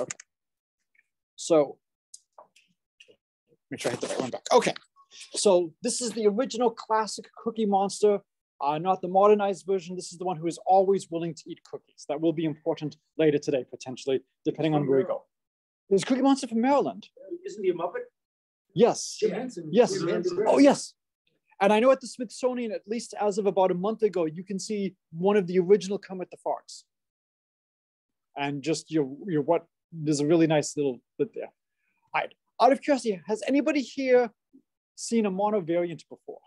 Okay. So make sure I hit the right one back. Okay. So this is the original classic Cookie Monster, uh, not the modernized version. This is the one who is always willing to eat cookies. That will be important later today, potentially, depending on where we go. There's Cookie Monster from Maryland. Isn't he a Muppet? Yes. Yes. Oh, yes. And I know at the Smithsonian, at least as of about a month ago, you can see one of the original Come Kermit the Frog. And just your, your what, there's a really nice little bit there. All right. Out of curiosity, has anybody here seen a monovariant before?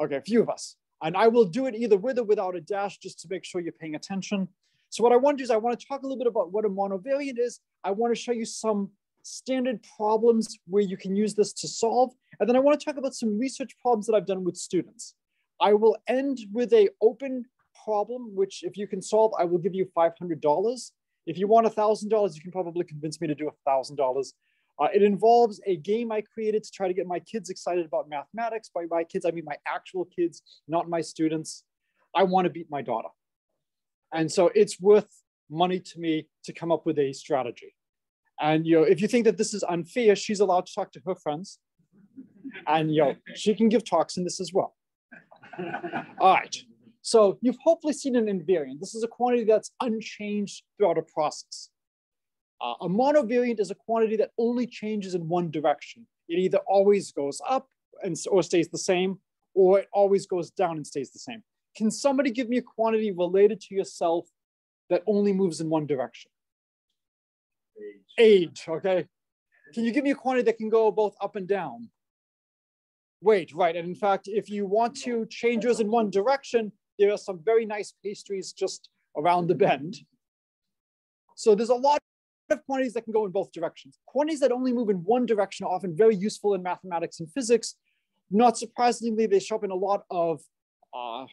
Okay, a few of us. And I will do it either with or without a dash just to make sure you're paying attention. So what I want to do is I want to talk a little bit about what a monovariant is. I want to show you some standard problems where you can use this to solve. And then I want to talk about some research problems that I've done with students. I will end with a open problem, which if you can solve, I will give you $500. If you want $1,000, you can probably convince me to do $1,000. Uh, it involves a game I created to try to get my kids excited about mathematics. By my kids, I mean my actual kids, not my students. I want to beat my daughter. And so it's worth money to me to come up with a strategy. And you know, if you think that this is unfair, she's allowed to talk to her friends. And you know, she can give talks in this as well. All right. So you've hopefully seen an invariant. This is a quantity that's unchanged throughout a process. Uh, a monovariant is a quantity that only changes in one direction. It either always goes up and, or stays the same, or it always goes down and stays the same. Can somebody give me a quantity related to yourself that only moves in one direction? Age. Age, okay. Can you give me a quantity that can go both up and down? Weight, right. And in fact, if you want to change yours in one direction, there are some very nice pastries just around the bend. So there's a lot of quantities that can go in both directions. Quantities that only move in one direction are often very useful in mathematics and physics. Not surprisingly, they show up in a lot of uh,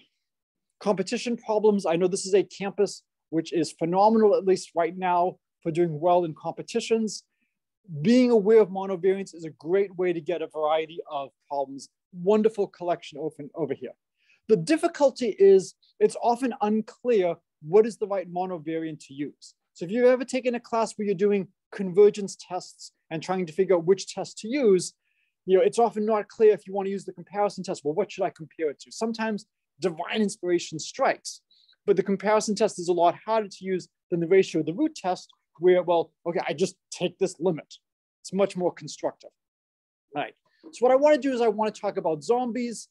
competition problems. I know this is a campus which is phenomenal, at least right now, for doing well in competitions. Being aware of monovariants is a great way to get a variety of problems. Wonderful collection over, over here. The difficulty is it's often unclear what is the right monovariant to use. So if you've ever taken a class where you're doing convergence tests and trying to figure out which test to use, you know, it's often not clear if you want to use the comparison test. Well, what should I compare it to? Sometimes divine inspiration strikes, but the comparison test is a lot harder to use than the ratio of the root test, where, well, okay, I just take this limit. It's much more constructive. All right. So what I want to do is I want to talk about zombies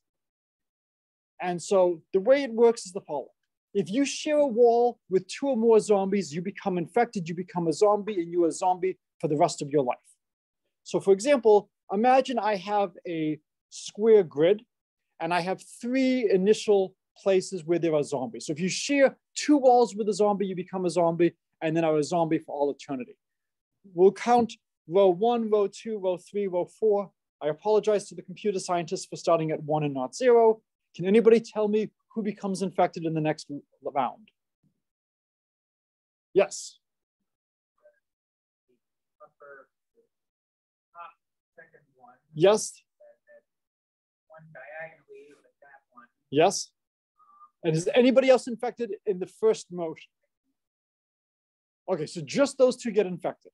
and so the way it works is the following. If you share a wall with two or more zombies, you become infected, you become a zombie, and you're a zombie for the rest of your life. So for example, imagine I have a square grid and I have three initial places where there are zombies. So if you share two walls with a zombie, you become a zombie and then are a zombie for all eternity. We'll count row one, row two, row three, row four. I apologize to the computer scientists for starting at one and not zero. Can anybody tell me who becomes infected in the next round? Yes. Yes. Yes. And is anybody else infected in the first motion? Okay, so just those two get infected.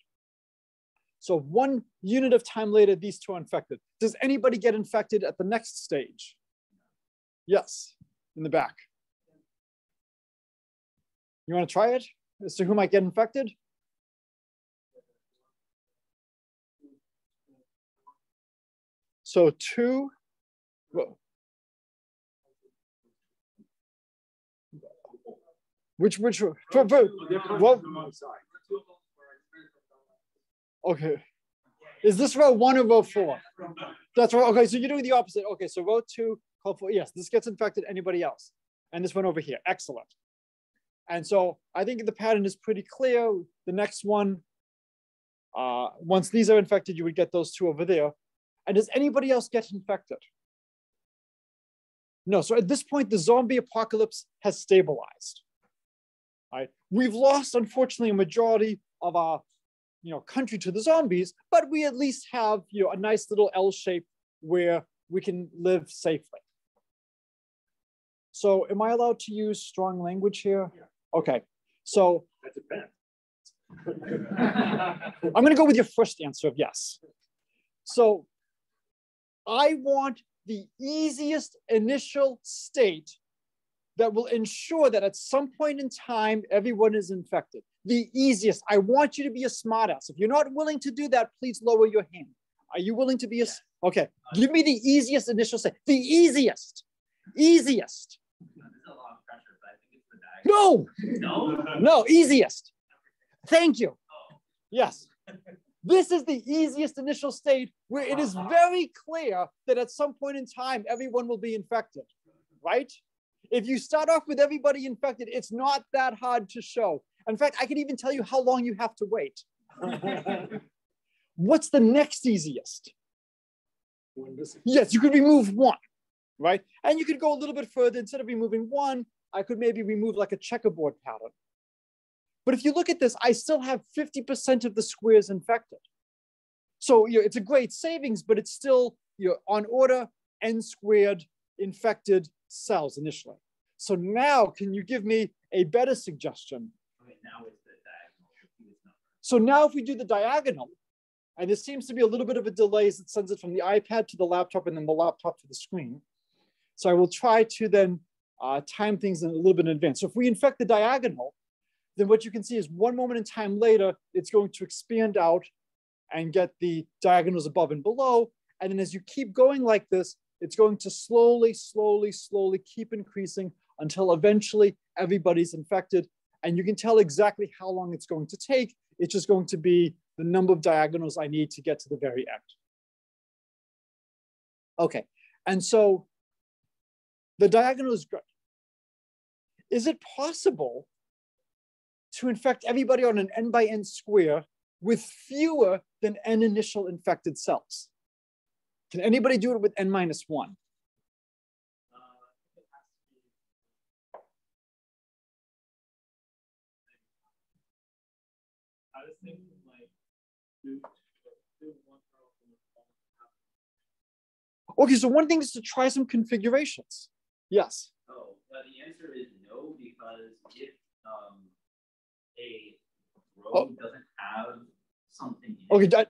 So one unit of time later, these two are infected. Does anybody get infected at the next stage? Yes, in the back. You want to try it as to who might get infected? So two, which, which, for, for, what? Okay. Is this row one or row four? That's right. Okay, so you're doing the opposite. Okay, so row two, Hopefully, yes, this gets infected anybody else. And this one over here, excellent. And so I think the pattern is pretty clear. The next one, uh, once these are infected, you would get those two over there. And does anybody else get infected? No, so at this point, the zombie apocalypse has stabilized. Right? We've lost, unfortunately, a majority of our you know, country to the zombies, but we at least have you know, a nice little L shape where we can live safely. So am I allowed to use strong language here? Yeah. Okay. So That depends. I'm going to go with your first answer of yes. So I want the easiest initial state that will ensure that at some point in time, everyone is infected. The easiest. I want you to be a smartass. If you're not willing to do that, please lower your hand. Are you willing to be a, okay. Give me the easiest initial state. The easiest, easiest. No, no, no, easiest. Thank you. Yes. This is the easiest initial state where it is very clear that at some point in time, everyone will be infected, right? If you start off with everybody infected, it's not that hard to show. In fact, I can even tell you how long you have to wait. What's the next easiest? Yes, you could remove one, right? And you could go a little bit further. Instead of removing one, I could maybe remove like a checkerboard pattern. But if you look at this, I still have 50% of the squares infected. So you know, it's a great savings, but it's still you know, on order n squared infected cells initially. So now can you give me a better suggestion? Okay, now so now if we do the diagonal, and there seems to be a little bit of a delay as it sends it from the iPad to the laptop and then the laptop to the screen. So I will try to then uh, time things in a little bit in advance. So if we infect the diagonal, then what you can see is one moment in time later, it's going to expand out and get the diagonals above and below. And then as you keep going like this, it's going to slowly, slowly, slowly keep increasing until eventually everybody's infected. And you can tell exactly how long it's going to take. It's just going to be the number of diagonals I need to get to the very end. Okay, and so the diagonal is good. Is it possible to infect everybody on an n by n square with fewer than n initial infected cells? Can anybody do it with n minus one? Okay, so one thing is to try some configurations. Yes. Oh, well, the answer is no, because if um, a row oh. doesn't have something. okay, I,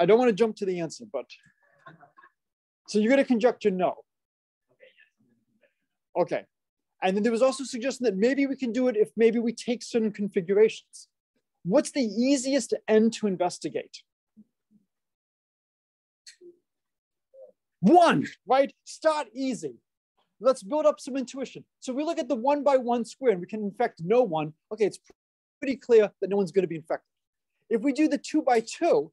I don't want to jump to the answer, but so you're going to conjecture no. Okay, yes, okay. And then there was also suggestion that maybe we can do it if maybe we take certain configurations. What's the easiest end to investigate? One, right? Start easy. Let's build up some intuition. So we look at the one by one square and we can infect no one. Okay, it's pretty clear that no one's going to be infected. If we do the two by two,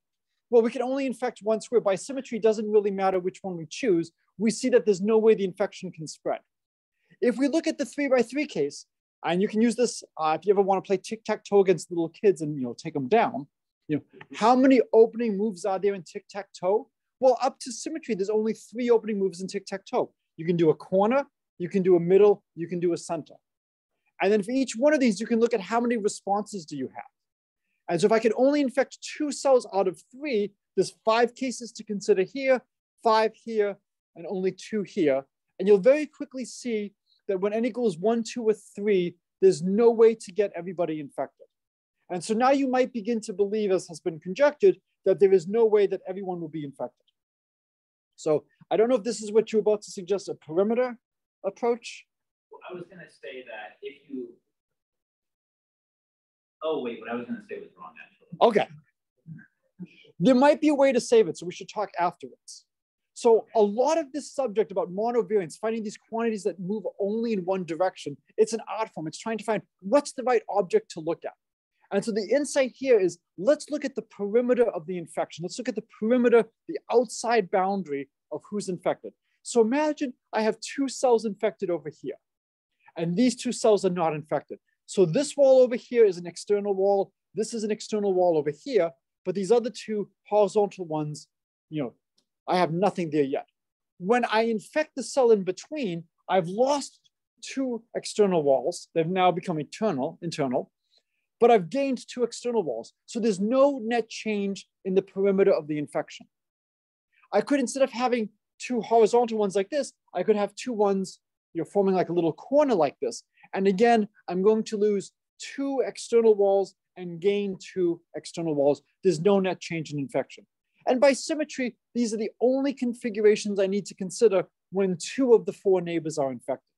well, we can only infect one square. By symmetry, doesn't really matter which one we choose. We see that there's no way the infection can spread. If we look at the three by three case, and you can use this uh, if you ever want to play tic-tac-toe against little kids and you know take them down, you know, how many opening moves are there in tic-tac-toe? Well, up to symmetry, there's only three opening moves in tic-tac-toe. You can do a corner, you can do a middle, you can do a center. And then for each one of these, you can look at how many responses do you have. And so if I can only infect two cells out of three, there's five cases to consider here, five here, and only two here. And you'll very quickly see that when n equals one, two, or three, there's no way to get everybody infected. And so now you might begin to believe, as has been conjectured, that there is no way that everyone will be infected. So I don't know if this is what you're about to suggest, a perimeter approach. Well, I was going to say that if you, oh wait, what I was going to say was wrong actually. Okay. There might be a way to save it, so we should talk afterwards. So a lot of this subject about monovariants, finding these quantities that move only in one direction, it's an art form. It's trying to find what's the right object to look at. And so the insight here is let's look at the perimeter of the infection. Let's look at the perimeter, the outside boundary of who's infected. So imagine I have two cells infected over here, and these two cells are not infected. So this wall over here is an external wall. This is an external wall over here, but these other two horizontal ones, you know, I have nothing there yet. When I infect the cell in between, I've lost two external walls. They've now become internal, internal but I've gained two external walls. So there's no net change in the perimeter of the infection. I could, instead of having two horizontal ones like this, I could have two ones you know, forming like a little corner like this. And again, I'm going to lose two external walls and gain two external walls. There's no net change in infection. And by symmetry, these are the only configurations I need to consider when two of the four neighbors are infected.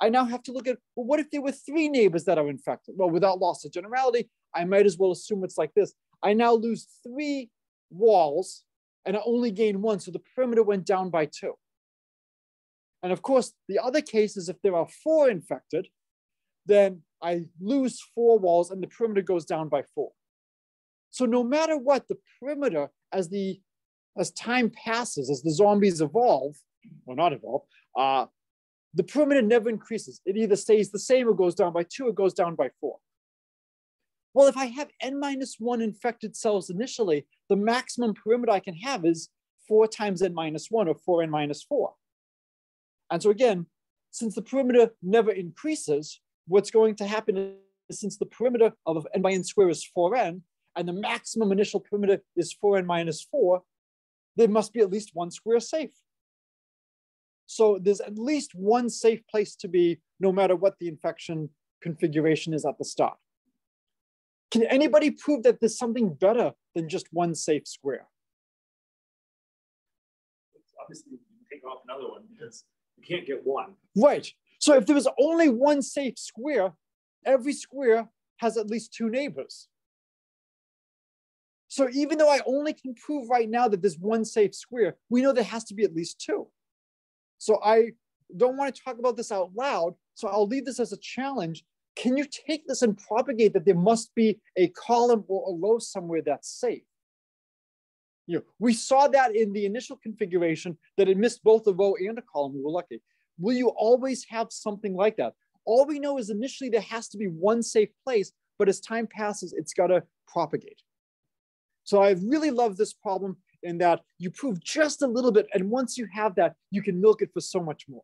I now have to look at, well, what if there were three neighbors that are infected? Well, without loss of generality, I might as well assume it's like this. I now lose three walls and I only gain one. So the perimeter went down by two. And of course, the other case is if there are four infected, then I lose four walls and the perimeter goes down by four. So no matter what, the perimeter as the as time passes, as the zombies evolve, or not evolve, uh, the perimeter never increases. It either stays the same or goes down by two or goes down by four. Well, if I have n minus one infected cells initially, the maximum perimeter I can have is four times n minus one or four n minus four. And so again, since the perimeter never increases, what's going to happen is since the perimeter of n by n squared is 4n, and the maximum initial perimeter is 4n minus 4, there must be at least one square safe. So there's at least one safe place to be, no matter what the infection configuration is at the start. Can anybody prove that there's something better than just one safe square? Obviously, you take off another one because you can't get one. Right. So if there was only one safe square, every square has at least two neighbors. So even though I only can prove right now that there's one safe square, we know there has to be at least two. So I don't want to talk about this out loud. So I'll leave this as a challenge. Can you take this and propagate that there must be a column or a row somewhere that's safe? You know, we saw that in the initial configuration that it missed both a row and a column. We were lucky. Will you always have something like that? All we know is initially there has to be one safe place, but as time passes, it's got to propagate. So I really love this problem in that you prove just a little bit, and once you have that, you can milk it for so much more.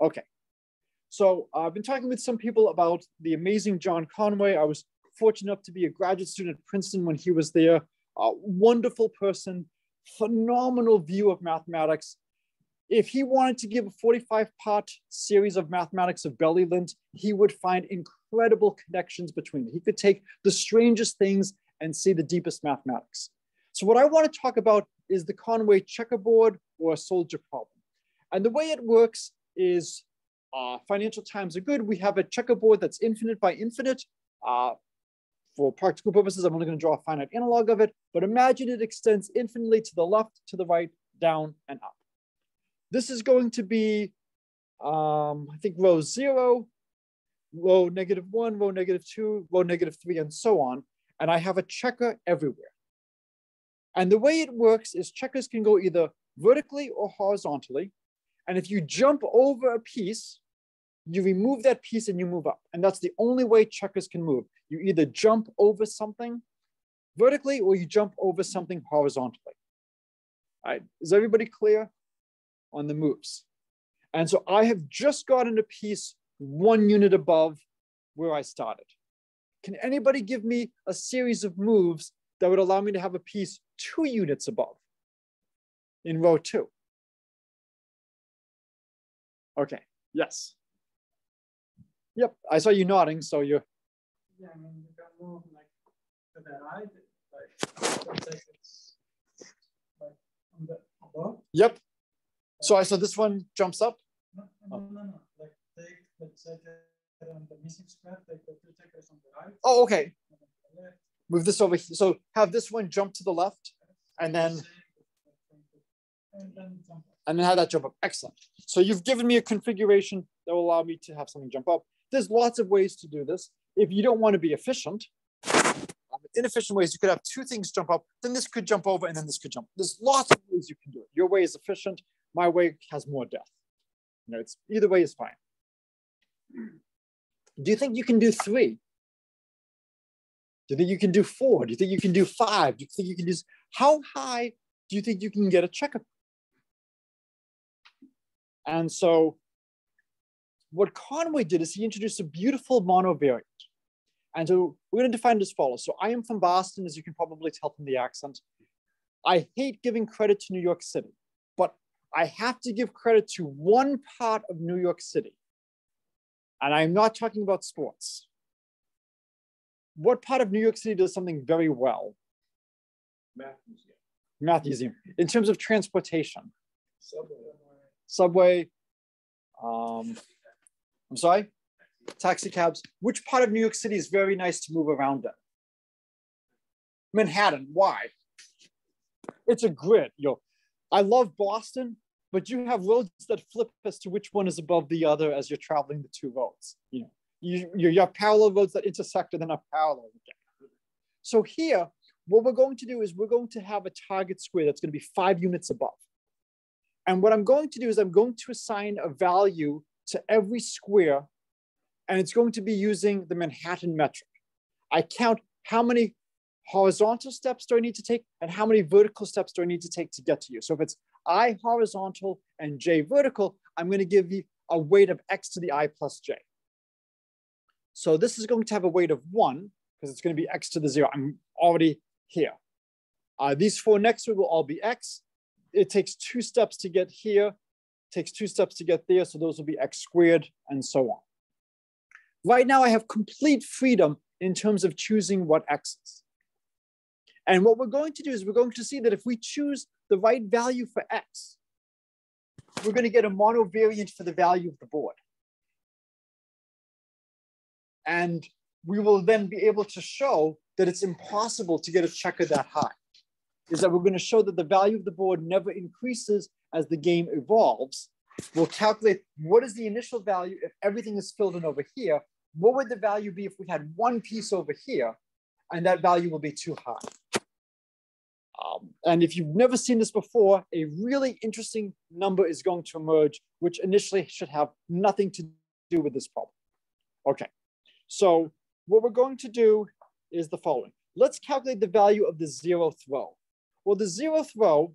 Okay, so uh, I've been talking with some people about the amazing John Conway. I was fortunate enough to be a graduate student at Princeton when he was there. A wonderful person, phenomenal view of mathematics, if he wanted to give a 45 part series of mathematics of Bellylint, he would find incredible connections between. He could take the strangest things and see the deepest mathematics. So what I want to talk about is the Conway checkerboard or soldier problem. And the way it works is uh, financial times are good. We have a checkerboard that's infinite by infinite. Uh, for practical purposes, I'm only going to draw a finite analog of it, but imagine it extends infinitely to the left, to the right, down, and up. This is going to be, um, I think, row zero, row negative one, row negative two, row negative three, and so on. And I have a checker everywhere. And the way it works is checkers can go either vertically or horizontally. And if you jump over a piece, you remove that piece and you move up. And that's the only way checkers can move. You either jump over something vertically or you jump over something horizontally. All right, is everybody clear? on the moves. And so I have just gotten a piece one unit above where I started. Can anybody give me a series of moves that would allow me to have a piece two units above in row two? Okay, yes. Yep, I saw you nodding, so you're. Yeah, I mean, you can move like to the right, like, like it's like on the above. Yep, so I saw this one jumps up. No, no, no, no, no. Like take, let's say, on the missing square, take the two checkers on the right. Oh, okay. Move this over here. So have this one jump to the left and then and then have that jump up. Excellent. So you've given me a configuration that will allow me to have something jump up. There's lots of ways to do this. If you don't want to be efficient, um, inefficient ways, you could have two things jump up, then this could jump over, and then this could jump. There's lots of ways you can do it. Your way is efficient. My way has more depth. You know, it's either way is fine. Do you think you can do three? Do you think you can do four? Do you think you can do five? Do you think you can do, how high do you think you can get a checkup? And so what Conway did is he introduced a beautiful monovariant. And so we're going to define it as follows. So I am from Boston, as you can probably tell from the accent. I hate giving credit to New York City, but I have to give credit to one part of New York City. And I'm not talking about sports. What part of New York City does something very well? Math museum. Math museum. In terms of transportation, Subway. subway, um, I'm sorry, taxi cabs. Which part of New York City is very nice to move around in? Manhattan. Why? It's a grid. Yo, I love Boston, but you have roads that flip as to which one is above the other as you're traveling the two roads. You know, you, you have parallel roads that intersect and then are parallel again. So here, what we're going to do is we're going to have a target square that's going to be five units above. And what I'm going to do is I'm going to assign a value to every square, and it's going to be using the Manhattan metric. I count how many horizontal steps do I need to take and how many vertical steps do I need to take to get to you. So if it's I horizontal and J vertical, I'm going to give you a weight of X to the I plus J. So this is going to have a weight of one because it's going to be X to the zero. I'm already here. Uh, these four next will all be X. It takes two steps to get here, takes two steps to get there. So those will be X squared and so on. Right now I have complete freedom in terms of choosing what X is. And what we're going to do is we're going to see that if we choose the right value for X, we're going to get a monovariant for the value of the board. And we will then be able to show that it's impossible to get a checker that high. Is that we're going to show that the value of the board never increases as the game evolves. We'll calculate what is the initial value if everything is filled in over here. What would the value be if we had one piece over here? And that value will be too high. Um, and if you've never seen this before, a really interesting number is going to emerge, which initially should have nothing to do with this problem. Okay, so what we're going to do is the following. Let's calculate the value of the zeroth row. Well, the zeroth row,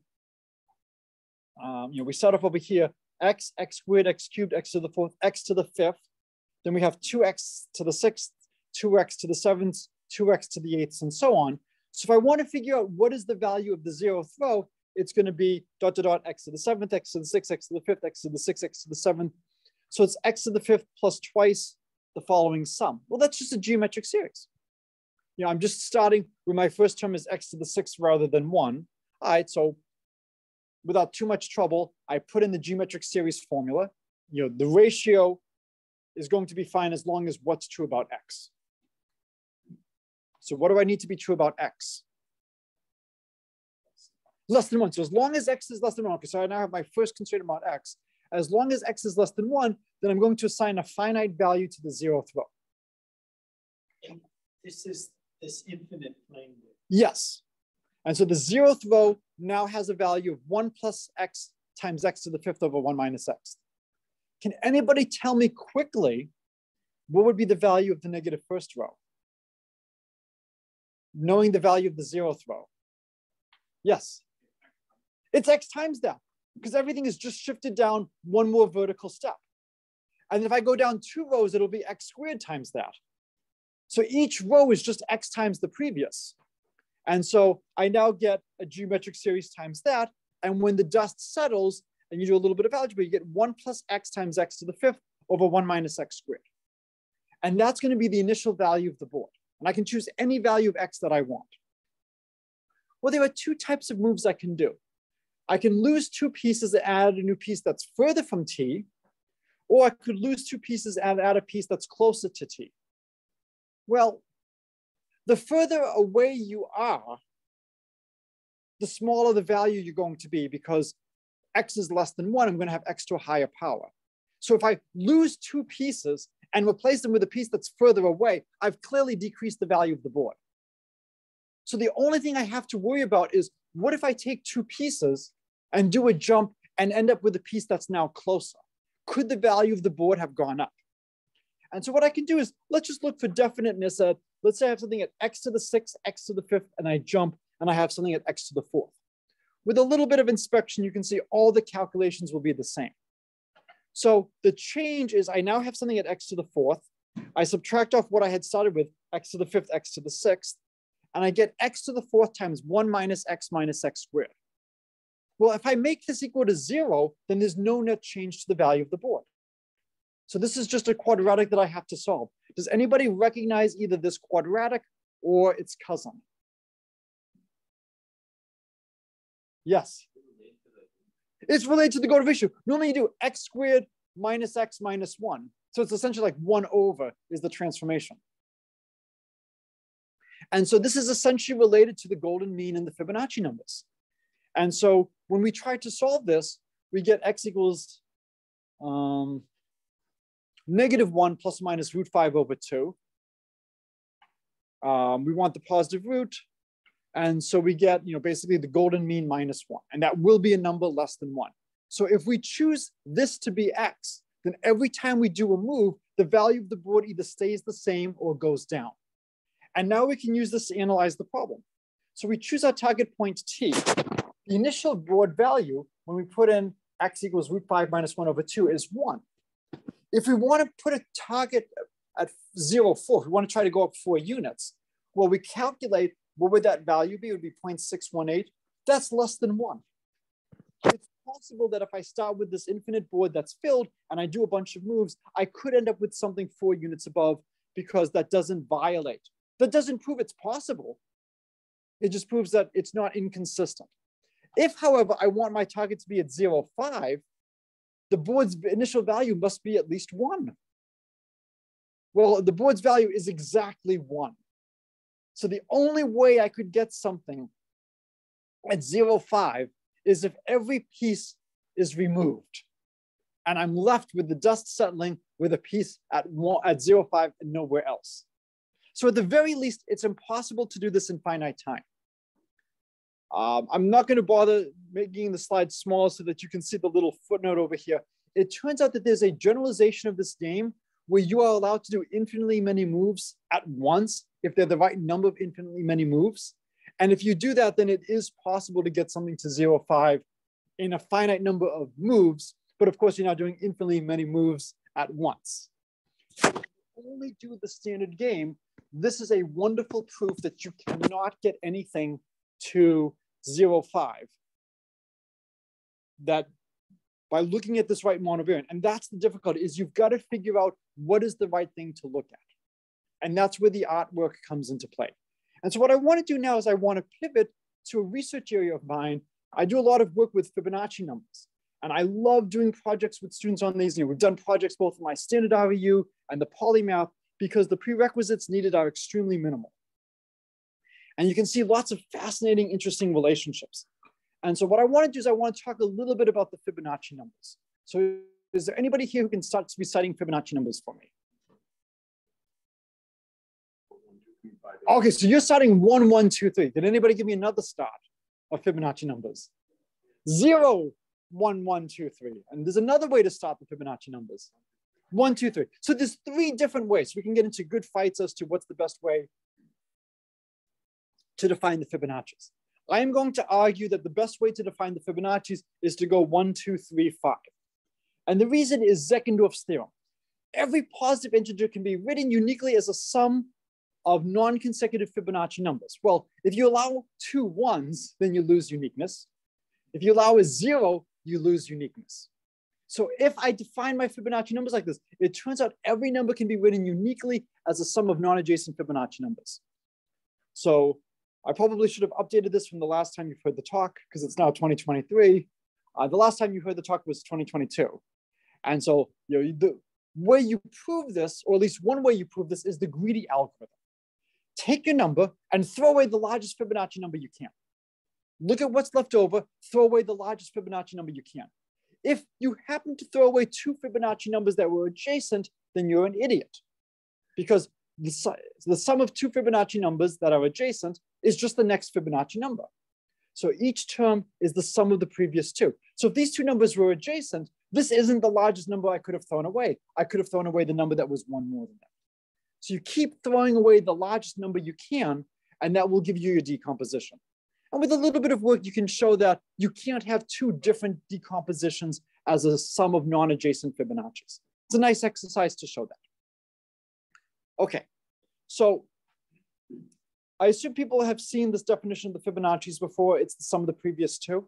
um, you know, we start off over here, x, x squared, x cubed, x to the fourth, x to the fifth. Then we have 2x to the sixth, 2x to the seventh, 2x to the eighth, and so on. So if I want to figure out what is the value of the zeroth row, it's going to be dot, dot, dot, x to the seventh, x to the sixth, x to the fifth, x to the sixth, x to the seventh. So it's x to the fifth plus twice the following sum. Well, that's just a geometric series. You know, I'm just starting with my first term is x to the sixth rather than one. All right, so without too much trouble, I put in the geometric series formula. You know, the ratio is going to be fine as long as what's true about x. So what do I need to be true about x? Less than one. So as long as x is less than one, okay, so I now have my first constraint about x. As long as x is less than one, then I'm going to assign a finite value to the zeroth row. This is this infinite plane. Yes. And so the zeroth row now has a value of one plus x times x to the fifth over one minus x. Can anybody tell me quickly what would be the value of the negative first row? Knowing the value of the zeroth row. Yes. It's x times that because everything is just shifted down one more vertical step. And if I go down two rows, it'll be x squared times that. So each row is just x times the previous. And so I now get a geometric series times that. And when the dust settles and you do a little bit of algebra, you get one plus x times x to the fifth over one minus x squared. And that's gonna be the initial value of the board. And I can choose any value of x that I want. Well, there are two types of moves I can do. I can lose two pieces and add a new piece that's further from t, or I could lose two pieces and add a piece that's closer to t. Well, the further away you are, the smaller the value you're going to be because x is less than one, I'm going to have x to a higher power. So if I lose two pieces and replace them with a piece that's further away, I've clearly decreased the value of the board. So the only thing I have to worry about is what if I take two pieces and do a jump and end up with a piece that's now closer? Could the value of the board have gone up? And so what I can do is let's just look for definiteness at, let's say I have something at x to the sixth, x to the fifth, and I jump and I have something at x to the fourth. With a little bit of inspection, you can see all the calculations will be the same. So the change is I now have something at x to the fourth. I subtract off what I had started with, x to the fifth, x to the sixth, and I get x to the fourth times one minus x minus x squared. Well, if I make this equal to zero, then there's no net change to the value of the board. So this is just a quadratic that I have to solve. Does anybody recognize either this quadratic or its cousin? Yes. It's related to the golden ratio. Normally you do x squared minus x minus 1. So it's essentially like 1 over is the transformation. And so this is essentially related to the golden mean and the Fibonacci numbers. And so when we try to solve this, we get x equals um, negative 1 plus minus root 5 over 2. Um, we want the positive root. And so we get, you know, basically the golden mean minus 1. And that will be a number less than 1. So if we choose this to be x, then every time we do a move, the value of the board either stays the same or goes down. And now we can use this to analyze the problem. So we choose our target point t. The initial board value, when we put in x equals root 5 minus 1 over 2, is 1. If we want to put a target at 0, 4, if we want to try to go up 4 units, well, we calculate what would that value be? It would be 0.618. That's less than 1. It's possible that if I start with this infinite board that's filled and I do a bunch of moves, I could end up with something 4 units above because that doesn't violate that doesn't prove it's possible. It just proves that it's not inconsistent. If, however, I want my target to be at 0, 5, the board's initial value must be at least 1. Well, the board's value is exactly 1. So the only way I could get something at 0, 5 is if every piece is removed. And I'm left with the dust settling with a piece at, one, at 0, 5 and nowhere else. So at the very least, it's impossible to do this in finite time. Um, I'm not going to bother making the slide small so that you can see the little footnote over here. It turns out that there's a generalization of this game where you are allowed to do infinitely many moves at once if they're the right number of infinitely many moves. And if you do that, then it is possible to get something to zero five in a finite number of moves. But of course, you're not doing infinitely many moves at once. only do the standard game this is a wonderful proof that you cannot get anything to zero five. That by looking at this right monovariant, and that's the difficulty, is you've got to figure out what is the right thing to look at. And that's where the artwork comes into play. And so what I want to do now is I want to pivot to a research area of mine. I do a lot of work with Fibonacci numbers. And I love doing projects with students on these. You know, we've done projects both in my standard REU and the polymath because the prerequisites needed are extremely minimal. And you can see lots of fascinating, interesting relationships. And so what I want to do is I want to talk a little bit about the Fibonacci numbers. So is there anybody here who can start to be citing Fibonacci numbers for me? Okay, so you're starting one, one, two, three. Did anybody give me another start of Fibonacci numbers? Zero, one, one, two, three. And there's another way to start the Fibonacci numbers. One, two, three. So there's three different ways. We can get into good fights as to what's the best way to define the Fibonacci's. I am going to argue that the best way to define the Fibonacci's is to go one, two, three, five. And the reason is Zeckendorf's theorem. Every positive integer can be written uniquely as a sum of non-consecutive Fibonacci numbers. Well, if you allow two ones, then you lose uniqueness. If you allow a zero, you lose uniqueness. So if I define my Fibonacci numbers like this, it turns out every number can be written uniquely as a sum of non-adjacent Fibonacci numbers. So I probably should have updated this from the last time you've heard the talk because it's now 2023. Uh, the last time you heard the talk was 2022. And so you know, the way you prove this, or at least one way you prove this is the greedy algorithm. Take your number and throw away the largest Fibonacci number you can. Look at what's left over, throw away the largest Fibonacci number you can. If you happen to throw away two Fibonacci numbers that were adjacent, then you're an idiot. Because the, the sum of two Fibonacci numbers that are adjacent is just the next Fibonacci number. So each term is the sum of the previous two. So if these two numbers were adjacent, this isn't the largest number I could have thrown away. I could have thrown away the number that was one more than that. So you keep throwing away the largest number you can, and that will give you your decomposition. And with a little bit of work, you can show that you can't have two different decompositions as a sum of non-adjacent Fibonacci's. It's a nice exercise to show that. Okay, so I assume people have seen this definition of the Fibonacci's before. It's the sum of the previous two.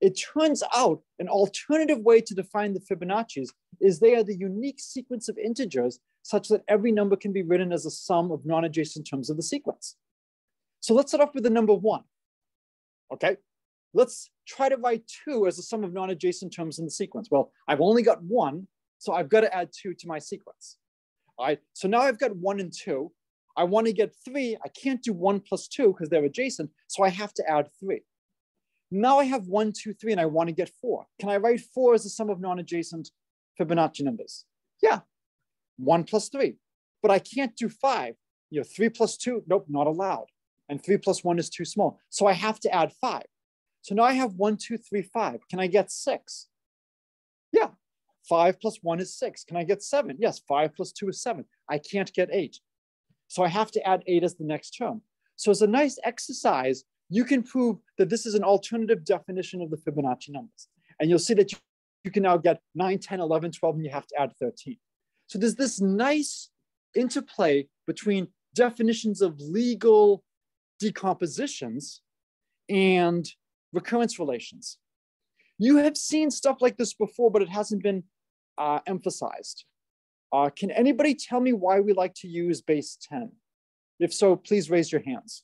It turns out an alternative way to define the Fibonacci's is they are the unique sequence of integers such that every number can be written as a sum of non-adjacent terms of the sequence. So let's start off with the number one. Okay, let's try to write two as a sum of non-adjacent terms in the sequence. Well, I've only got one, so I've got to add two to my sequence. All right, so now I've got one and two. I want to get three. I can't do one plus two because they're adjacent, so I have to add three. Now I have one, two, three, and I want to get four. Can I write four as a sum of non-adjacent Fibonacci numbers? Yeah, one plus three. But I can't do five. You know, three plus two, nope, not allowed. And three plus one is too small. So I have to add five. So now I have one, two, three, five. Can I get six? Yeah, five plus one is six. Can I get seven? Yes, five plus two is seven. I can't get eight. So I have to add eight as the next term. So it's a nice exercise. You can prove that this is an alternative definition of the Fibonacci numbers. And you'll see that you, you can now get 9, 10, 11, 12, and you have to add 13. So there's this nice interplay between definitions of legal decompositions and recurrence relations. You have seen stuff like this before, but it hasn't been uh, emphasized. Uh, can anybody tell me why we like to use base 10? If so, please raise your hands.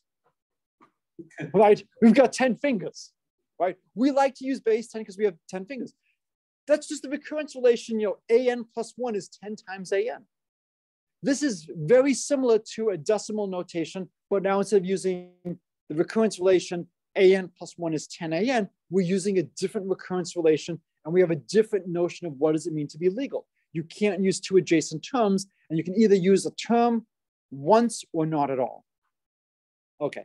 right, we've got 10 fingers, right? We like to use base 10 because we have 10 fingers. That's just the recurrence relation, you know, an plus one is 10 times an. This is very similar to a decimal notation, but now instead of using the recurrence relation, an plus one is 10 an, we're using a different recurrence relation and we have a different notion of what does it mean to be legal. You can't use two adjacent terms and you can either use a term once or not at all. Okay,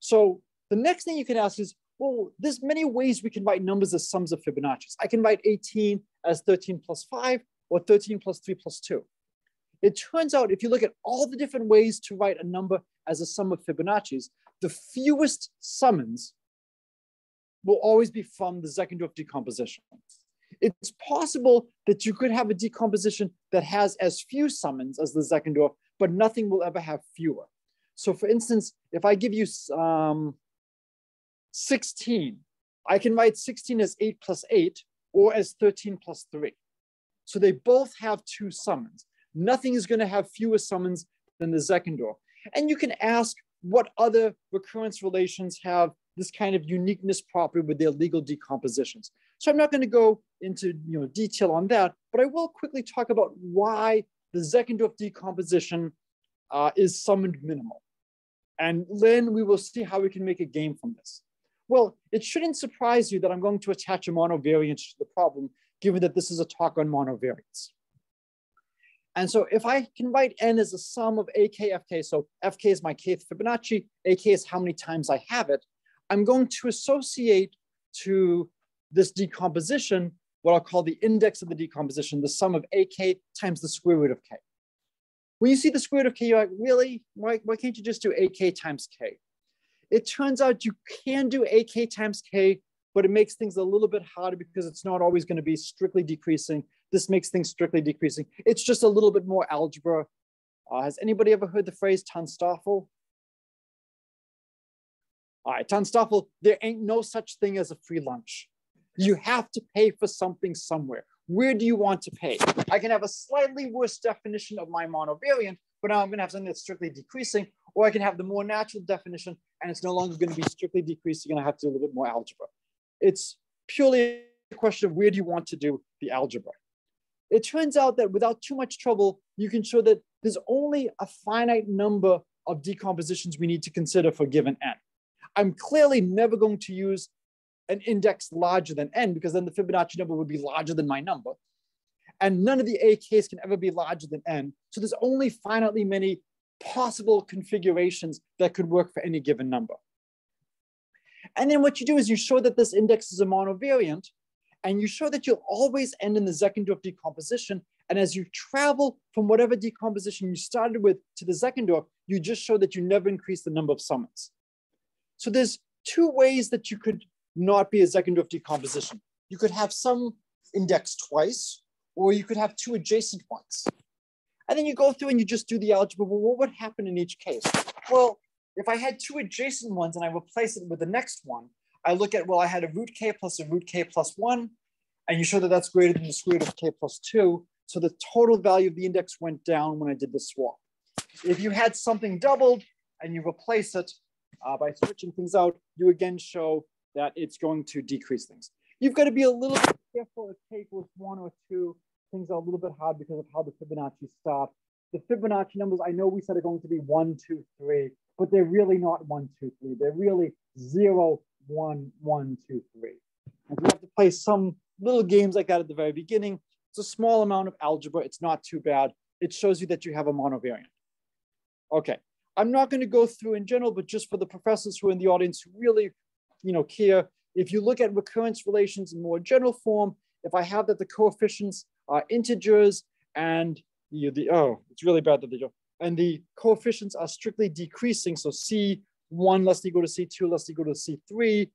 so the next thing you can ask is, well, there's many ways we can write numbers as sums of Fibonacci's. I can write 18 as 13 plus five or 13 plus three plus two. It turns out if you look at all the different ways to write a number as a sum of Fibonacci's, the fewest summands will always be from the Zeckendorf decomposition. It's possible that you could have a decomposition that has as few summands as the Zeckendorf, but nothing will ever have fewer. So for instance, if I give you um, 16, I can write 16 as 8 plus 8 or as 13 plus 3. So they both have two summands. Nothing is going to have fewer summands than the Zeckendorf. And you can ask what other recurrence relations have this kind of uniqueness property with their legal decompositions. So I'm not going to go into you know, detail on that, but I will quickly talk about why the Zeckendorf decomposition uh, is summand minimal. And then we will see how we can make a game from this. Well, it shouldn't surprise you that I'm going to attach a monovariant to the problem, given that this is a talk on monovariants. And so if I can write n as a sum of ak, fk, so fk is my kth Fibonacci, ak is how many times I have it, I'm going to associate to this decomposition what I'll call the index of the decomposition, the sum of ak times the square root of k. When you see the square root of k, you're like, really? Why, why can't you just do ak times k? It turns out you can do ak times k, but it makes things a little bit harder because it's not always going to be strictly decreasing. This makes things strictly decreasing. It's just a little bit more algebra. Uh, has anybody ever heard the phrase TANSTAAFL? All right, TANSTAAFL, there ain't no such thing as a free lunch. You have to pay for something somewhere. Where do you want to pay? I can have a slightly worse definition of my monovariant, but now I'm going to have something that's strictly decreasing, or I can have the more natural definition, and it's no longer going to be strictly decreasing, and I have to do a little bit more algebra. It's purely a question of where do you want to do the algebra. It turns out that without too much trouble, you can show that there's only a finite number of decompositions we need to consider for given n. I'm clearly never going to use an index larger than n because then the Fibonacci number would be larger than my number. And none of the AKs can ever be larger than n. So there's only finitely many possible configurations that could work for any given number. And then what you do is you show that this index is a monovariant and you show that you'll always end in the Zeckendorf decomposition. And as you travel from whatever decomposition you started with to the Zeckendorf, you just show that you never increase the number of summands. So there's two ways that you could not be a Zeckendorf decomposition. You could have some index twice, or you could have two adjacent ones. And then you go through and you just do the algebra. Well, what would happen in each case? Well, if I had two adjacent ones and I replace it with the next one, I look at, well, I had a root k plus a root k plus one, and you show that that's greater than the square root of k plus two. So the total value of the index went down when I did the swap. If you had something doubled and you replace it uh, by switching things out, you again show that it's going to decrease things. You've got to be a little bit careful if k equals one or two. Things are a little bit hard because of how the Fibonacci start. The Fibonacci numbers, I know we said are going to be one, two, three, but they're really not one, two, three. They're really zero, one, one, two, three. And we have to play some little games like that at the very beginning. It's a small amount of algebra. It's not too bad. It shows you that you have a monovariant. Okay, I'm not going to go through in general, but just for the professors who are in the audience who really, you know, care, if you look at recurrence relations in more general form, if I have that the coefficients are integers and the, the oh, it's really bad that they do, and the coefficients are strictly decreasing, so C1 less than equal to C2 less than equal to C3,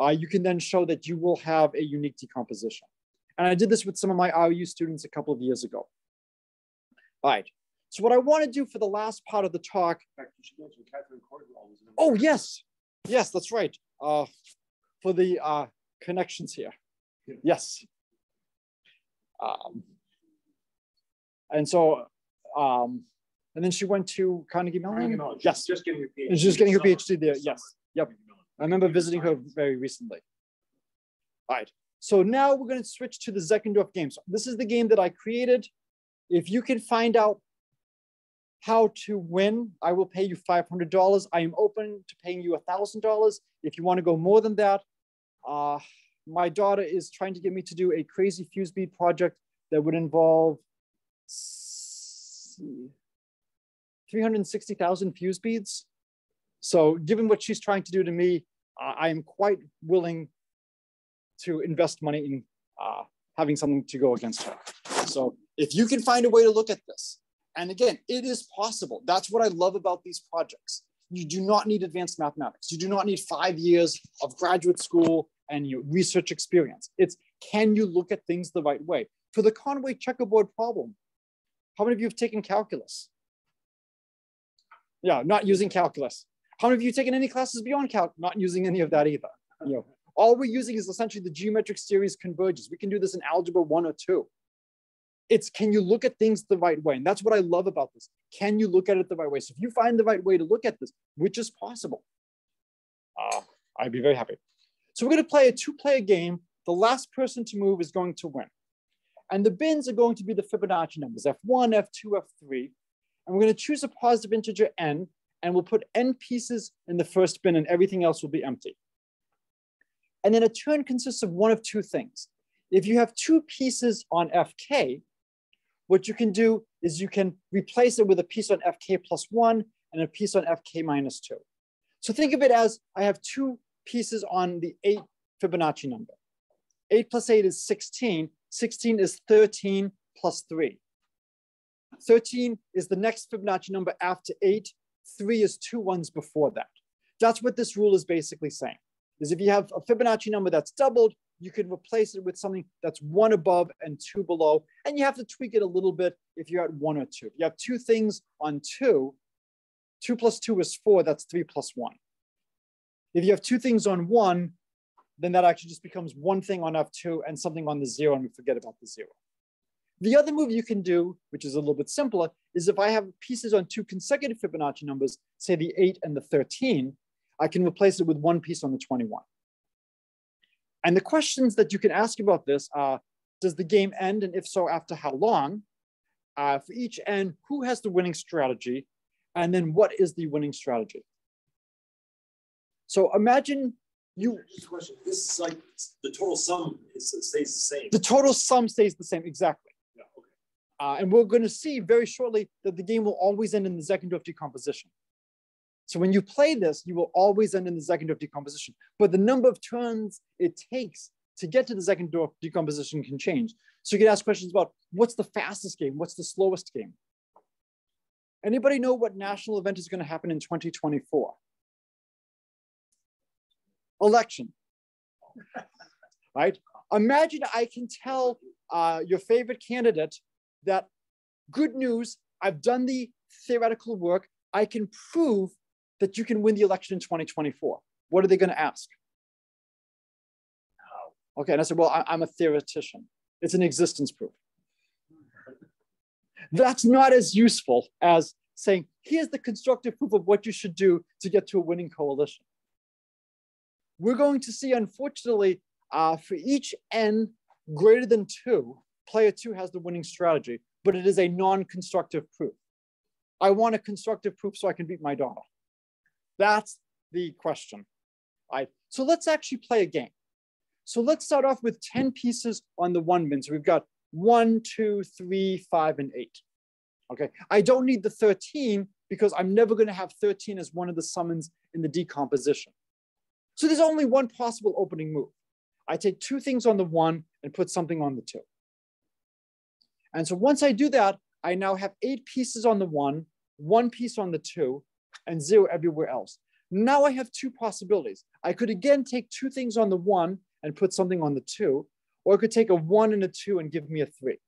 uh, you can then show that you will have a unique decomposition. And I did this with some of my REU students a couple of years ago. All right, so what I want to do for the last part of the talk. Oh, yes. Yes, that's right. Uh, for the uh, connections here. Yes. Um, and so, um, and then she went to Carnegie Mellon. Mellon. Yes. Just getting your PhD. And she's getting her Summer. PhD there. Yes. Yep. I remember visiting her very recently. All right. So now we're going to switch to the Zeckendorf game. So this is the game that I created. If you can find out how to win, I will pay you $500. I am open to paying you $1,000. If you want to go more than that, uh, my daughter is trying to get me to do a crazy fuse bead project that would involve s- 360,000 fuse beads. So given what she's trying to do to me, uh, I am quite willing to invest money in uh, having something to go against her. So if you can find a way to look at this, and again, it is possible. That's what I love about these projects. You do not need advanced mathematics. You do not need five years of graduate school and your research experience. It's can you look at things the right way? For the Conway checkerboard problem, how many of you have taken calculus? Yeah, not using calculus. How many of you taken any classes beyond calc? Not using any of that either. You know, all we're using is essentially the geometric series converges. We can do this in algebra one or two. It's can you look at things the right way? And that's what I love about this. Can you look at it the right way? So if you find the right way to look at this, which is possible, uh, I'd be very happy. So we're going to play a two-player game. The last person to move is going to win. And the bins are going to be the Fibonacci numbers, F1, F2, F3. And we're going to choose a positive integer n, and we'll put n pieces in the first bin, and everything else will be empty. And then a turn consists of one of two things. If you have two pieces on fk, what you can do is you can replace it with a piece on fk plus one and a piece on fk minus two. So think of it as I have two pieces on the eight Fibonacci number. Eight plus eight is 16. 16 is 13 plus three. 13 is the next Fibonacci number after eight. Three is two ones before that. That's what this rule is basically saying, is if you have a Fibonacci number that's doubled, you can replace it with something that's one above and two below. And you have to tweak it a little bit if you're at one or two. If you have two things on two, two plus two is four, that's three plus one. If you have two things on one, then that actually just becomes one thing on F2 and something on the zero, and we forget about the zero. The other move you can do, which is a little bit simpler, is if I have pieces on two consecutive Fibonacci numbers, say the 8 and the 13, I can replace it with one piece on the 21. And the questions that you can ask about this are, does the game end? And if so, after how long? Uh, for each end, who has the winning strategy? And then what is the winning strategy? So imagine you, Just question. This is like the total sum is, stays the same. the total sum stays the same, exactly. Yeah, okay. Uh, and we're going to see very shortly that the game will always end in the Zeckendorf decomposition. So when you play this, you will always end in the Zeckendorf decomposition. But the number of turns it takes to get to the Zeckendorf decomposition can change. So you can ask questions about what's the fastest game? What's the slowest game? Anybody know what national event is going to happen in 2024? Election, right? Imagine I can tell uh, your favorite candidate that good news, I've done the theoretical work. I can prove that you can win the election in 2024. What are they going to ask? No. Okay, and I said, well, I, am a theoretician. It's an existence proof. That's not as useful as saying, here's the constructive proof of what you should do to get to a winning coalition. We're going to see, unfortunately, uh, for each n greater than two, player two has the winning strategy, but it is a non-constructive proof. I want a constructive proof so I can beat my daughter. That's the question. Right? So let's actually play a game. So let's start off with 10 pieces on the one bin. So we've got one, two, three, five, and eight. Okay, I don't need the 13 because I'm never gonna have 13 as one of the summands in the decomposition. So there's only one possible opening move. I take two things on the one and put something on the two. And so once I do that, I now have eight pieces on the one, one piece on the two, and zero everywhere else. Now I have two possibilities. I could again take two things on the one and put something on the two, or I could take a one and a two and give me a three.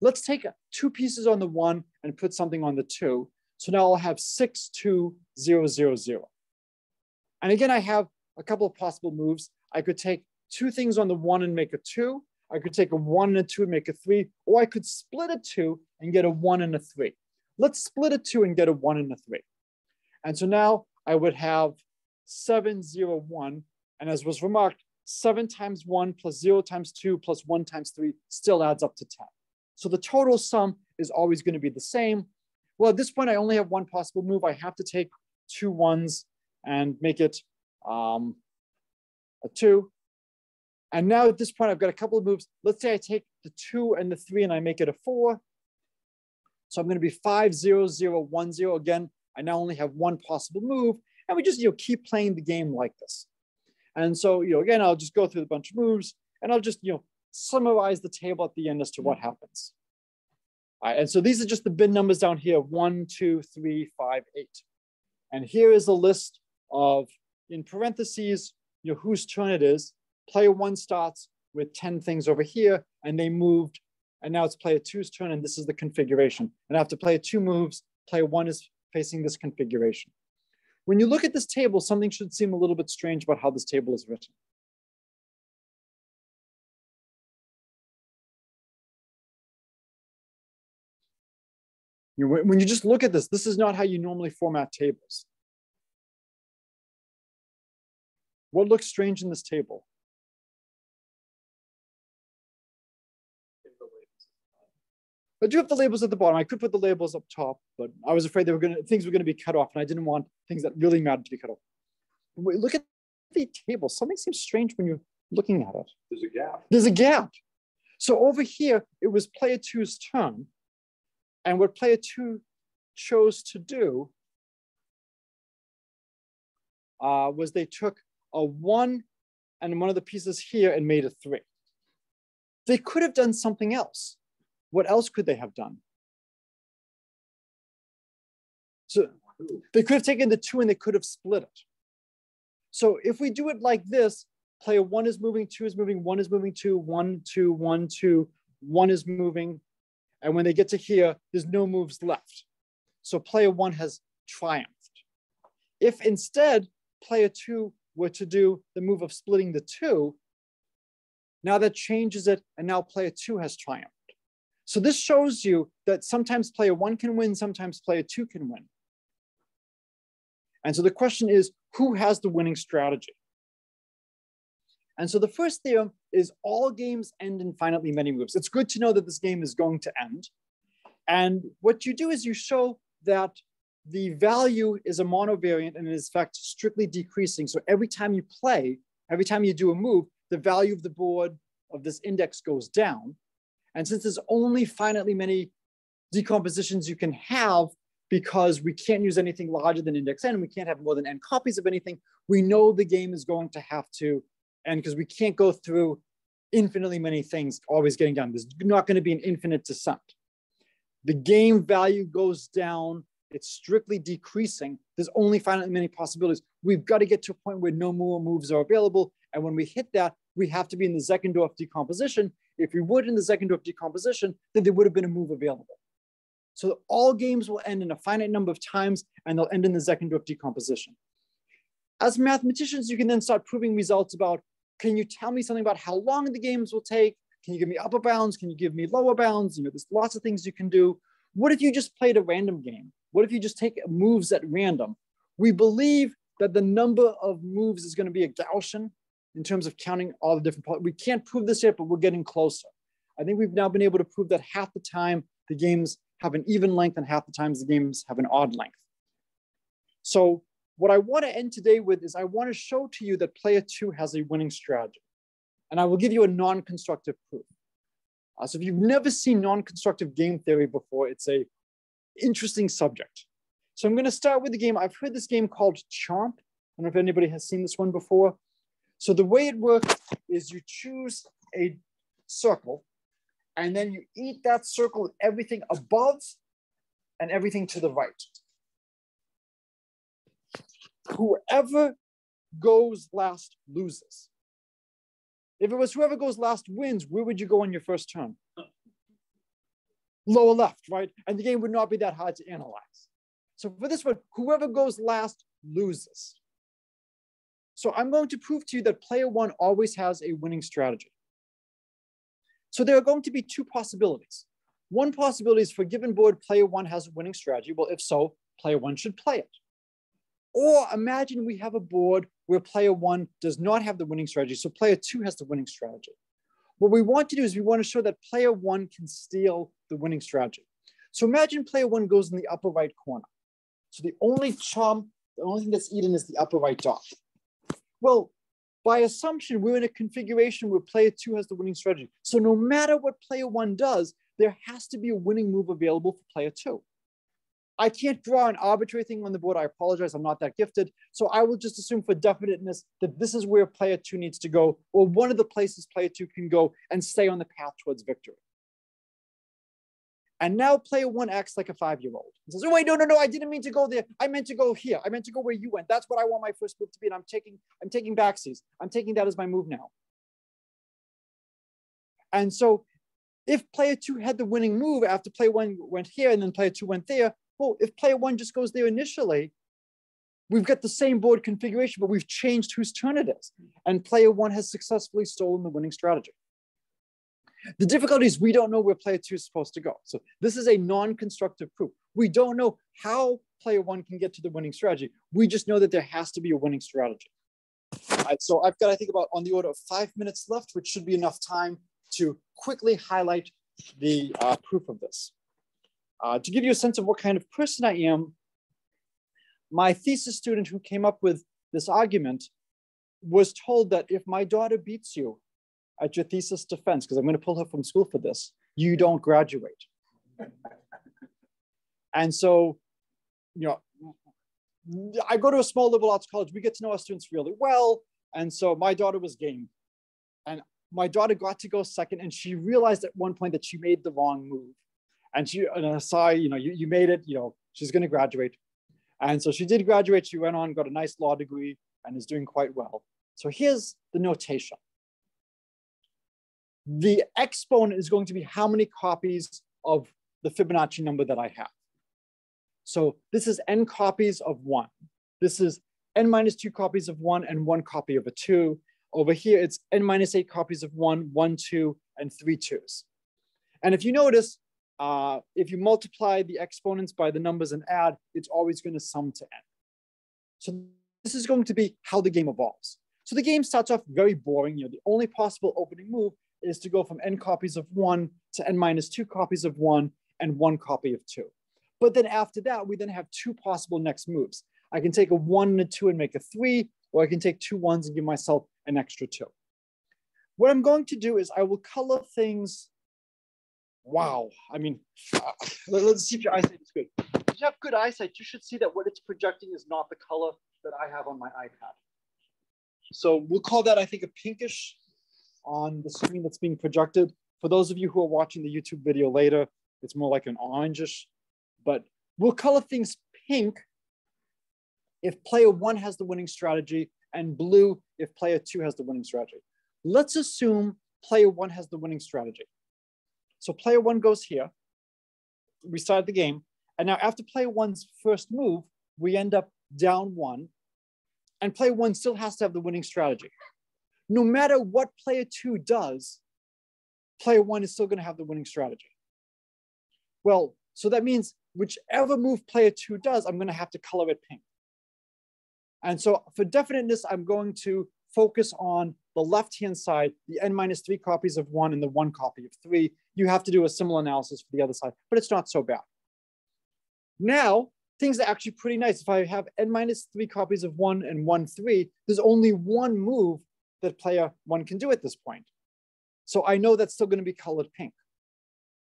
Let's take two pieces on the one and put something on the two. So now I'll have six, two, zero, zero, zero. And again, I have a couple of possible moves. I could take two things on the one and make a two. I could take a one and a two and make a three, or I could split a two and get a one and a three. Let's split a two and get a one and a three. And so now I would have seven, zero, one. And as was remarked, seven times one plus zero times two plus one times three still adds up to 10. So the total sum is always gonna be the same. Well, at this point, I only have one possible move. I have to take two ones and make it um, a two. And now at this point, I've got a couple of moves. Let's say I take the two and the three and I make it a four. So I'm gonna be five, zero, zero, one, zero. Again, I now only have one possible move. And we just you know, keep playing the game like this. And so, you know, again, I'll just go through a bunch of moves and I'll just, you know, summarize the table at the end as to what happens. All right, and so these are just the bin numbers down here, one, two, three, five, eight. And here is a list of, in parentheses, you know, whose turn it is. Player one starts with 10 things over here and they moved and now it's player two's turn and this is the configuration. And after player two moves, player one is facing this configuration. When you look at this table, something should seem a little bit strange about how this table is written. You when you just look at this, this is not how you normally format tables. What looks strange in this table? I do have the labels at the bottom. I could put the labels up top, but I was afraid they were gonna things were gonna be cut off, and I didn't want things that really mattered to be cut off. Look at the table. Something seems strange when you're looking at it. There's a gap. There's a gap. So over here, it was player two's turn. And what player two chose to do uh, was they took a one and one of the pieces here and made a three. They could have done something else. What else could they have done? So they could have taken the two and they could have split it. So if we do it like this, player one is moving, two is moving, one is moving, two, one, two, one, two, one is moving. And when they get to here, there's no moves left. So player one has triumphed. If instead player two were to do the move of splitting the two, now that changes it, and now player two has triumphed. So this shows you that sometimes player one can win, sometimes player two can win. And so the question is, who has the winning strategy? And so the first theorem is all games end in finitely many moves. It's good to know that this game is going to end. And what you do is you show that the value is a monovariant and is in fact strictly decreasing. So every time you play, every time you do a move, the value of the board of this index goes down. And since there's only finitely many decompositions you can have because we can't use anything larger than index n, and we can't have more than n copies of anything, we know the game is going to have to end because we can't go through infinitely many things always getting down. There's not going to be an infinite descent. The game value goes down. It's strictly decreasing. There's only finitely many possibilities. We've got to get to a point where no more moves are available. And when we hit that, we have to be in the Zeckendorf decomposition, if we would in the Zeckendorf decomposition, then there would have been a move available. So all games will end in a finite number of times and they'll end in the Zeckendorf decomposition. As mathematicians, you can then start proving results about, can you tell me something about how long the games will take? Can you give me upper bounds? Can you give me lower bounds? You know, there's lots of things you can do. What if you just played a random game? What if you just take moves at random? We believe that the number of moves is going to be a Gaussian in terms of counting all the different. We can't prove this yet, but we're getting closer. I think we've now been able to prove that half the time the games have an even length and half the times the games have an odd length. So what I want to end today with is I want to show to you that player two has a winning strategy. And I will give you a non-constructive proof. Uh, so if you've never seen non-constructive game theory before, it's a interesting subject. So I'm going to start with the game. I've heard this game called Chomp. I don't know if anybody has seen this one before. So the way it works is you choose a circle and then you eat that circle everything above and everything to the right. Whoever goes last loses. If it was whoever goes last wins, where would you go on your first turn? Lower left, right? And the game would not be that hard to analyze. So for this one, whoever goes last loses. So I'm going to prove to you that player one always has a winning strategy. So there are going to be two possibilities. One possibility is for given board, player one has a winning strategy. Well, if so, player one should play it. Or imagine we have a board where player one does not have the winning strategy, so player two has the winning strategy. What we want to do is we want to show that player one can steal the winning strategy. So imagine player one goes in the upper right corner. So the only chum, the only thing that's eaten is the upper right dot. Well, by assumption, we're in a configuration where player two has the winning strategy. So no matter what player one does, there has to be a winning move available for player two. I can't draw an arbitrary thing on the board. I apologize, I'm not that gifted. So I will just assume for definiteness that this is where player two needs to go, or one of the places player two can go and stay on the path towards victory. And now player one acts like a five-year-old. He says, oh, wait, no, no, no, I didn't mean to go there. I meant to go here. I meant to go where you went. That's what I want my first move to be. And I'm taking, I'm taking backsies. I'm taking that as my move now. And so if player two had the winning move after player one went here and then player two went there, well, if player one just goes there initially, we've got the same board configuration, but we've changed whose turn it is. And player one has successfully stolen the winning strategy. The difficulty is we don't know where player two is supposed to go. So this is a non-constructive proof. We don't know how player one can get to the winning strategy. We just know that there has to be a winning strategy. Right, so I've got, I think about on the order of five minutes left, which should be enough time to quickly highlight the uh, proof of this. Uh, to give you a sense of what kind of person I am, my thesis student who came up with this argument was told that if my daughter beats you, at your thesis defense, because I'm going to pull her from school for this, you don't graduate. and so, you know, I go to a small liberal arts college. We get to know our students really well. And so my daughter was game. And my daughter got to go second, and she realized at one point that she made the wrong move. And she, and I saw, you know, you, you made it, you know, she's going to graduate. And so she did graduate. She went on, got a nice law degree, and is doing quite well. So here's the notation the exponent is going to be how many copies of the Fibonacci number that I have. So this is n copies of one. This is n minus two copies of one and one copy of a two. Over here, it's n minus eight copies of one, one, two, and three twos. And if you notice, uh, if you multiply the exponents by the numbers and add, it's always going to sum to n. So this is going to be how the game evolves. So the game starts off very boring. You know, the only possible opening move is to go from n copies of one to n minus two copies of one and one copy of two. But then after that, we then have two possible next moves. I can take a one and a two and make a three, or I can take two ones and give myself an extra two. What I'm going to do is I will color things. Wow. I mean, uh, let's see if your eyesight is good. If you have good eyesight, you should see that what it's projecting is not the color that I have on my iPad. So we'll call that, I think, a pinkish on the screen that's being projected. For those of you who are watching the YouTube video later, it's more like an orangish, but we'll color things pink if player one has the winning strategy and blue if player two has the winning strategy. Let's assume player one has the winning strategy. So player one goes here, we start the game, and now after player one's first move, we end up down one, and player one still has to have the winning strategy no matter what player two does, player one is still going to have the winning strategy. Well, so that means whichever move player two does, I'm going to have to color it pink. And so for definiteness, I'm going to focus on the left-hand side, the n minus three copies of one and the one copy of three. You have to do a similar analysis for the other side, but it's not so bad. Now, things are actually pretty nice. If I have n minus three copies of one and one three, there's only one move that player one can do at this point. So I know that's still gonna be colored pink.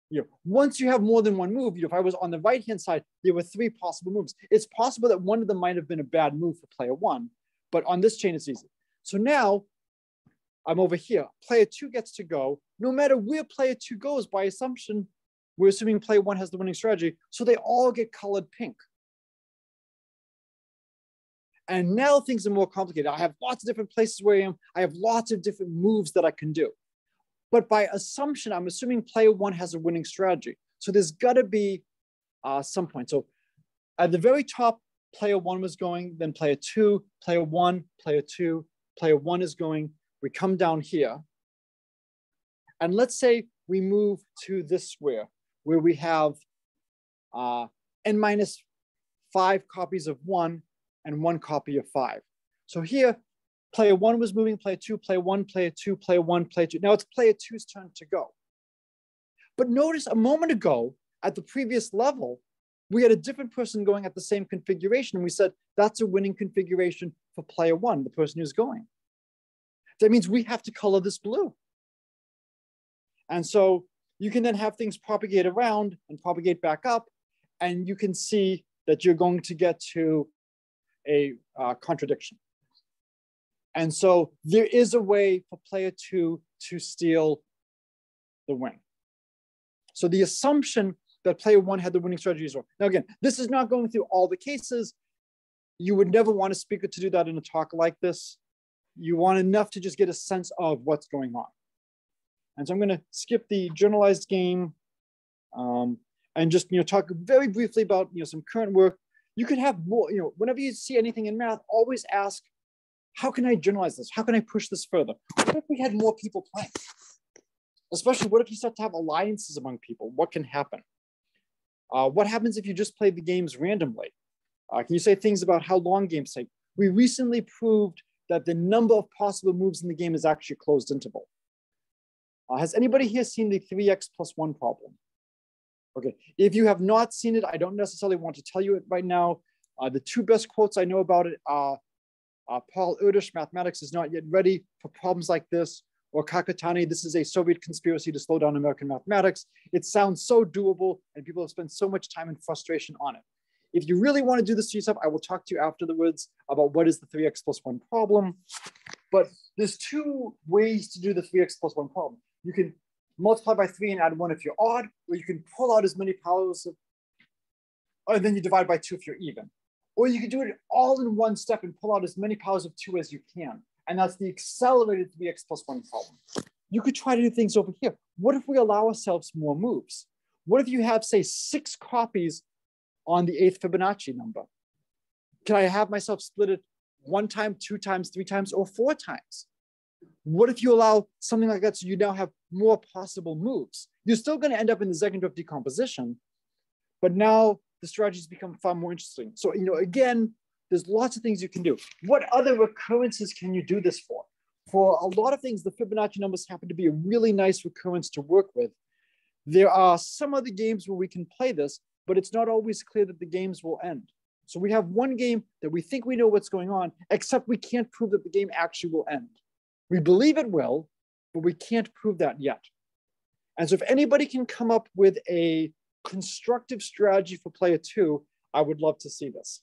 You know, once you have more than one move, you know, if I was on the right-hand side, there were three possible moves. It's possible that one of them might have been a bad move for player one, but on this chain, it's easy. So now I'm over here. Player two gets to go. No matter where player two goes, by assumption, we're assuming player one has the winning strategy. So they all get colored pink. And now things are more complicated. I have lots of different places where I am. I have lots of different moves that I can do. But by assumption, I'm assuming player one has a winning strategy. So there's got to be uh, some point. So at the very top, player one was going, then player two, player one, player two, player one is going. We come down here. And let's say we move to this square where we have uh, n minus five copies of one and one copy of five. So here, player one was moving, player two, player one, player two, player one, player two. Now it's player two's turn to go. But notice a moment ago at the previous level, we had a different person going at the same configuration. And we said, that's a winning configuration for player one, the person who's going. That means we have to color this blue. And so you can then have things propagate around and propagate back up, and you can see that you're going to get to a uh, contradiction. And so there is a way for player two to steal the win. So the assumption that player one had the winning strategy is wrong. Now again, this is not going through all the cases. You would never want a speaker to do that in a talk like this. You want enough to just get a sense of what's going on. And so I'm gonna skip the generalized game um, and just you know talk very briefly about you know some current work. You could have more, you know, whenever you see anything in math, always ask, how can I generalize this? How can I push this further? What if we had more people playing? Especially what if you start to have alliances among people? What can happen? Uh, what happens if you just play the games randomly? Uh, can you say things about how long games take? We recently proved that the number of possible moves in the game is actually a closed interval. Uh, has anybody here seen the 3x plus 1 problem? Okay, if you have not seen it, I don't necessarily want to tell you it right now. Uh, the two best quotes I know about it are uh, Paul Erdős, mathematics is not yet ready for problems like this, or Kakutani, this is a Soviet conspiracy to slow down American mathematics. It sounds so doable and people have spent so much time and frustration on it. If you really want to do this to yourself, I will talk to you afterwards about what is the 3x plus 1 problem. But there's two ways to do the 3x plus 1 problem. You can multiply by 3 and add 1 if you're odd, or you can pull out as many powers, of, and then you divide by 2 if you're even. Or you can do it all in one step and pull out as many powers of 2 as you can. And that's the accelerated 3x plus 1 problem. You could try to do things over here. What if we allow ourselves more moves? What if you have, say, six copies on the eighth Fibonacci number? Can I have myself split it one time, two times, three times, or four times? What if you allow something like that so you now have more possible moves? You're still going to end up in the Zeckendorf decomposition, but now the strategies become far more interesting. So, you know, again, there's lots of things you can do. What other recurrences can you do this for? For a lot of things, the Fibonacci numbers happen to be a really nice recurrence to work with. There are some other games where we can play this, but it's not always clear that the games will end. So we have one game that we think we know what's going on, except we can't prove that the game actually will end. We believe it will, but we can't prove that yet. And so if anybody can come up with a constructive strategy for player two, I would love to see this.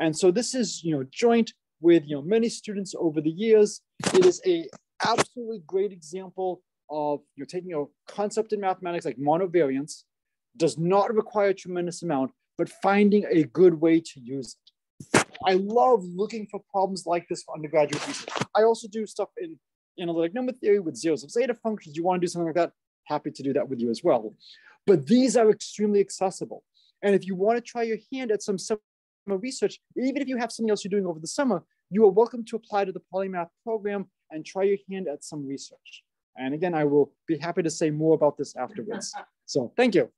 And so this is, you know, joint with, you know, many students over the years. It is a absolutely great example of you're taking a concept in mathematics like monovariance, does not require a tremendous amount, but finding a good way to use. I love looking for problems like this for undergraduate research. I also do stuff in analytic number theory with zeros of zeta functions. You want to do something like that? Happy to do that with you as well. But these are extremely accessible. And if you want to try your hand at some summer research, even if you have something else you're doing over the summer, you are welcome to apply to the Polymath program and try your hand at some research. And again, I will be happy to say more about this afterwards. So thank you.